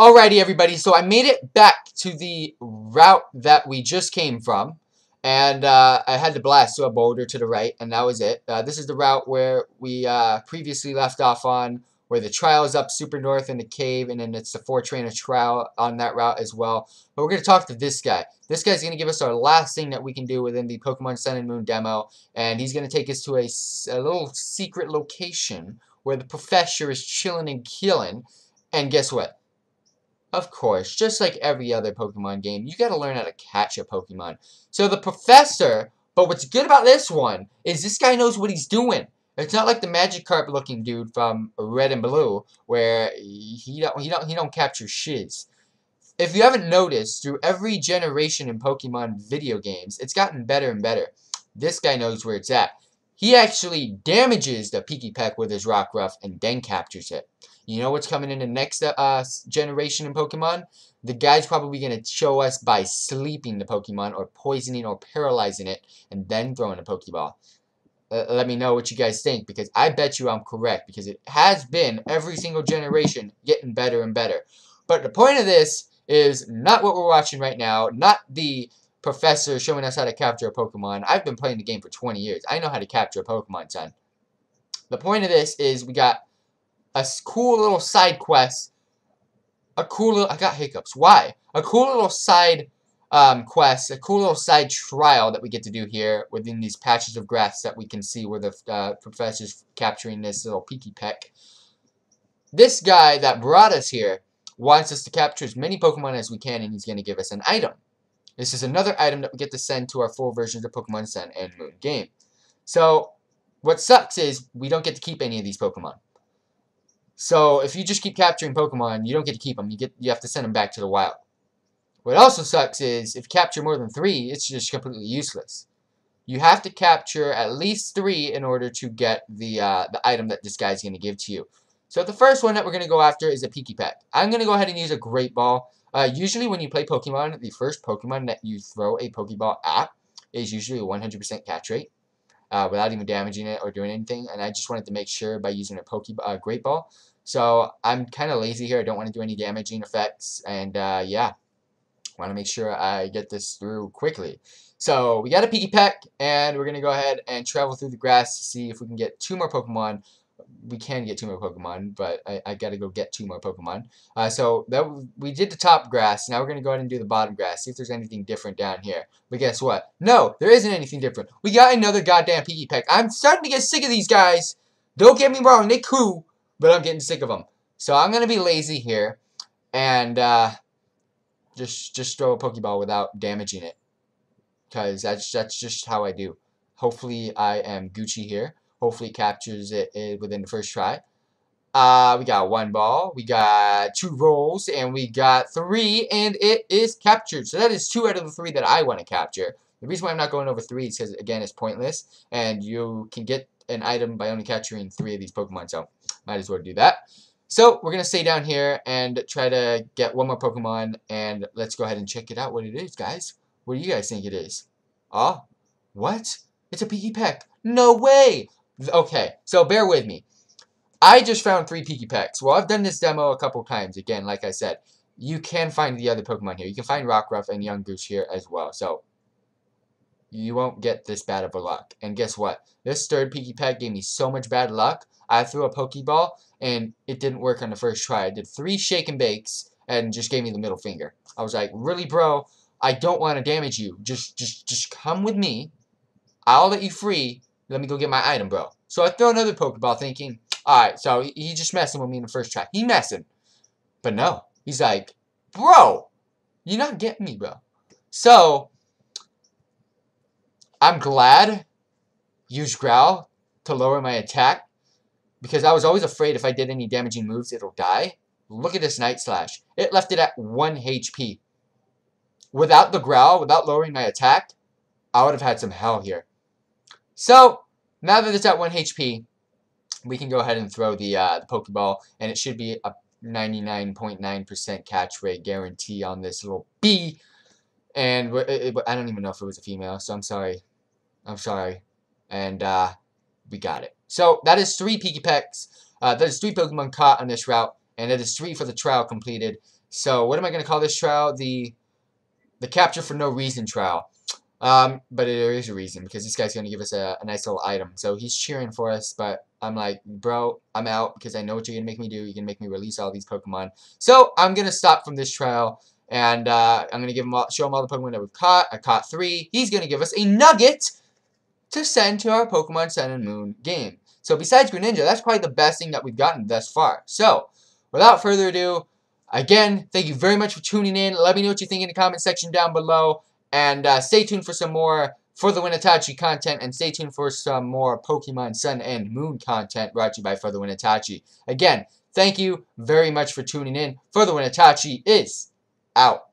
Alrighty, everybody, so I made it back to the route that we just came from. And uh, I had to blast to a boulder to the right, and that was it. Uh, this is the route where we uh, previously left off on, where the trial is up super north in the cave, and then it's the four trainer trial on that route as well. But we're going to talk to this guy. This guy's going to give us our last thing that we can do within the Pokemon Sun and Moon demo, and he's going to take us to a, a little secret location where the professor is chilling and killing. And guess what? Of course, just like every other Pokemon game, you gotta learn how to catch a Pokemon. So the professor, but what's good about this one, is this guy knows what he's doing. It's not like the Magikarp looking dude from Red and Blue, where he don't he don't he don't capture shiz. If you haven't noticed, through every generation in Pokemon video games, it's gotten better and better. This guy knows where it's at. He actually damages the Pikipek with his Rockruff and then captures it. You know what's coming in the next uh, generation in Pokemon? The guy's probably going to show us by sleeping the Pokemon or poisoning or paralyzing it and then throwing a Pokeball. Uh, let me know what you guys think because I bet you I'm correct because it has been every single generation getting better and better. But the point of this is not what we're watching right now, not the professor showing us how to capture a Pokemon. I've been playing the game for 20 years. I know how to capture a Pokemon, son. The point of this is we got a cool little side quest. A cool little, I got hiccups. Why? A cool little side um, quest, a cool little side trial that we get to do here within these patches of grass that we can see where the uh, professor's capturing this little Pikipek. This guy that brought us here wants us to capture as many Pokemon as we can, and he's going to give us an item. This is another item that we get to send to our full versions of Pokemon Sun and Moon game. So, what sucks is we don't get to keep any of these Pokemon. So if you just keep capturing Pokemon, you don't get to keep them. You get you have to send them back to the wild. What also sucks is if you capture more than three, it's just completely useless. You have to capture at least three in order to get the uh, the item that this guy's going to give to you. So the first one that we're going to go after is a Pikipek. I'm going to go ahead and use a Great Ball. Uh, usually when you play Pokemon, the first Pokemon that you throw a Pokeball at is usually a 100% catch rate uh, without even damaging it or doing anything. And I just wanted to make sure by using a Poke uh, Great Ball so I'm kind of lazy here. I don't want to do any damaging effects. And uh, yeah, want to make sure I get this through quickly. So we got a Pikipek, and we're going to go ahead and travel through the grass to see if we can get two more Pokemon. We can get two more Pokemon, but I, I got to go get two more Pokemon. Uh, so that we did the top grass. Now we're to go ahead and do the bottom grass, see if there's anything different down here. But guess what? No, there isn't anything different. We got another goddamn Pikipek. I'm starting to get sick of these guys. Don't get me wrong, they cool, but I'm getting sick of them. So I'm to be lazy here and uh, just just throw a Pokeball without damaging it. Because that's, that's just how I do. Hopefully I am Gucci here. Hopefully captures it, it within the first try. Uh, we got one ball, we got two rolls, and we got three, and it is captured. So that is two out of the three that I want to capture. The reason why I'm not going over three is because, again, it's pointless, and you can get an item by only capturing three of these Pokemon, so might as well do that. So we're going to stay down here and try to get one more Pokemon, and let's go ahead and check it out what it is, guys. What do you guys think it is? Oh, what? It's a Pikipek. No way! Okay, so bear with me. I just found three Pikipeks. Well, I've done this demo a couple times. Again, like I said, you can find the other Pokemon here. You can find Rockruff and Yungoos here as well. So, you won't get this bad of a luck. And guess what? This third Pikipek gave me so much bad luck. I threw a Pokeball, and it didn't work on the first try. I did three shake and bakes, and just gave me the middle finger. I was like, really, bro? I don't want to damage you. Just, just, just come with me. I'll let you free. Let me go get my item, bro. So I throw another Pokeball thinking, alright, so he, just messing with me in the first try. He messing. But no. He's like, bro, you're not getting me, bro. So, I'm glad use Growl to lower my attack because I was always afraid if I did any damaging moves, it'll die. Look at this Night Slash. It left it at 1 HP. Without the Growl, without lowering my attack, I would have had some hell here. So, now that it's at 1 HP, we can go ahead and throw the, uh, the Pokeball, and it should be a 99.9% .9 catch rate guarantee on this little bee. And it, it, I don't even know if it was a female, so I'm sorry. I'm sorry. And uh, we got it. So that is three Pikipeks. Uh, that is three Pokemon caught on this route. And that is three for the trial completed. So what am I going to call this trial? The the capture for no reason trial. Um, but there is a reason because this guy's going to give us a, a, nice little item. So he's cheering for us, but I'm like, bro, I'm out because I know what you're going to make me do. You're going to make me release all these Pokemon. So I'm going to stop from this trial and uh, I'm going to give him all, show him all the Pokemon that we've caught. I caught three. He's going to give us a nugget to send to our Pokemon Sun and Moon game. So besides Greninja, that's probably the best thing that we've gotten thus far. So without further ado, again, thank you very much for tuning in. Let me know what you think in the comment section down below. And uh, stay tuned for some more For the Win Itachi content. And stay tuned for some more Pokemon Sun and Moon content brought to you by For the Winitachi. Again, thank you very much for tuning in. For the Winitachi is out.